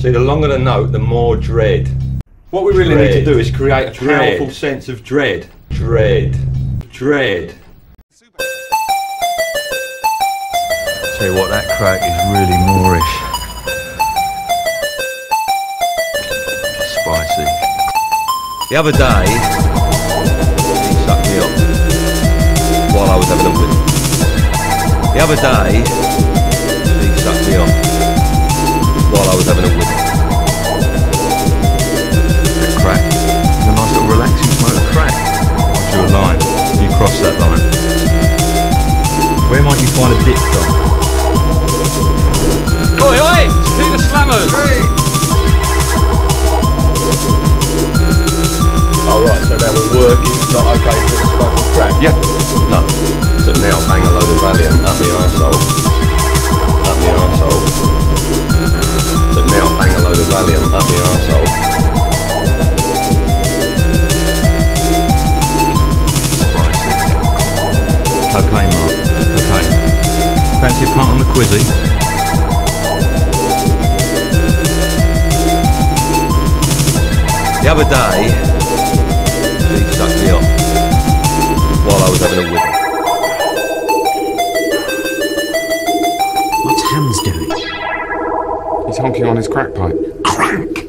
See, the longer the note, the more dread. What we really need to do is create a Dread. powerful sense of dread. Dread. Dread. Tell you what, that crack is really moreish. Spicy. The other day, he sucked me off while I was having a. The other day, cross that line. Where might you find a dip from? Oi, oi! To the slammers! Oh right, so now we're working, not okay for the smoke and. Yeah. No. Cocaine, Mark. Cocaine. Fancy a part on the quizzy? The other day, he sucked me off while I was having a whip. What's Hans doing? He's honking on his crack pipe. Crack!